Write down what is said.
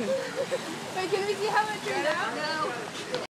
Wait, can we see how much you're down?